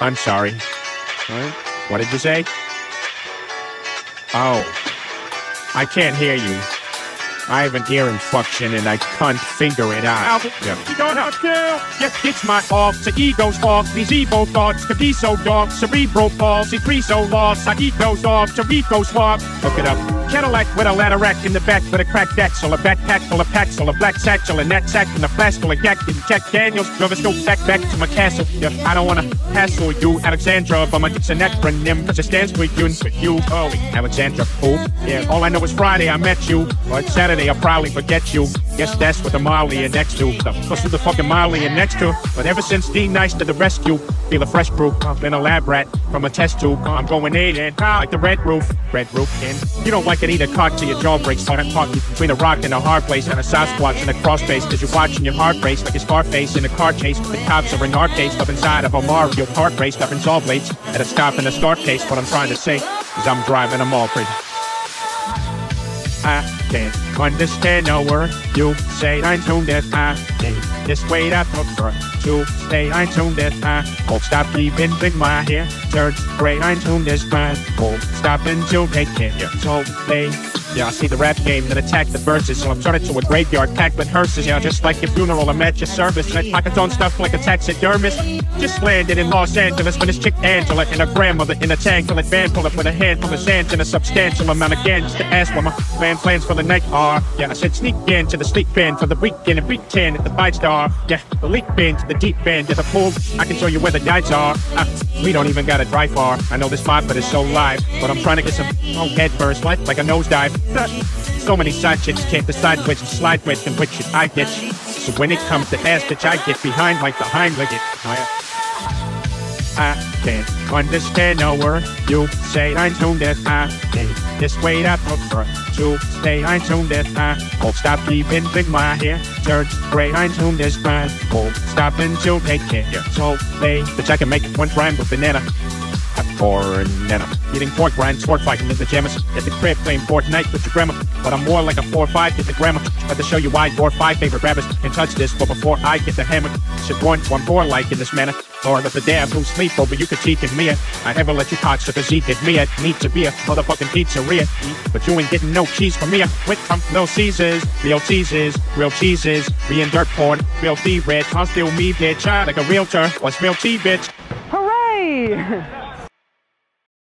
I'm sorry. What? What did you say? Oh. I can't hear you. I have an ear infection and I can't figure it out. Yeah. You don't have to. Yeah, it's my fault. The ego's fault. These evil thoughts could be so dark. Cerebral palsy, free so lost. I eat those off. Rico's walk. Look it up. Cadillac with a ladder rack in the back with a cracked axle, a backpack full of paxil, a black satchel, a knapsack, and a flask full of yak and Jack Daniels. Nervous go back back to my castle. Yeah, I don't wanna hassle you, Alexandra, but my it's an acronym cause it stands for you and for you. Oh, Alexandra, who? Yeah, all I know is Friday I met you, but Saturday I'll probably forget you. Guess that's what the Molly and Xanax do. The, what's the fucking Molly and Xanax do? But ever since D Nice to the rescue, feel a fresh brew. I've been a lab rat from a test tube. I'm going in and like the red roof, red roof, and you don't like it either. Cock to your jaw breaks, so I'm between a rock and a hard place, and a Sasquatch and a cross face, cause you're watching your heart race like a Scarface in a car chase. The cops are in our case, up inside of a Mario Kart race, up in saw blades, at a stop in a start case. What I'm trying to say is I'm driving them all crazy. Can't understand a word you say. I'm tuned as I can't just wait I prefer to stay. I'm tuned as I won't stop keeping in my hair. Turns gray. I'm tuned as mine. Won't stop until they can't. So they yeah, I see the rap game that attacked the verses, so I'm turning to a graveyard packed with hearses. Yeah, just like your funeral, I'm at your service. And I pockets on stuff like a taxidermist. Just landed in Los Angeles with this chick Angela and her grandmother in a tank full of van with a handful of sand and a substantial amount of gas to ask what my man plans for the night are. Yeah, I said sneak in to the sleep bin for the weekend and 10 at the five star. Yeah, the leak bin to the deep end to the pool. I can show you where the guides are. Uh, we don't even gotta drive far. I know this spot, but it's so live. But I'm trying to get some oh, head first, like, like a nosedive. So many side chicks can't decide which slide with and which I ditch. So when it comes to ass bitch, I get behind like the Heimlich. I can't understand a word you say. I'm tuned as I can't this way I prefer to stay. I'm tuned as I won't stop keeping in my hair. Turns gray. I'm tuned as mine. Won't stop until they can't hear. So they, bitch, I can make one rhyme with banana corn and I'm eating pork rinds, sword fighting in the pajamas. At the crib playing Fortnite with your grandma. But I'm more like a 4-5 get the grandma. But to show you why your five favorite rabbits can touch this. But before I get the hammer, should one one more like in this manner. Of the damn who sleep over you could cheat in me. I never let you the physique at me. Need to be a motherfucking pizzeria. But you ain't getting no cheese from me. With from no Caesars, real cheeses, real cheeses. Being dirt porn, real tea red. I'll still me bitch. I like a realtor. What's real tea bitch? Hooray!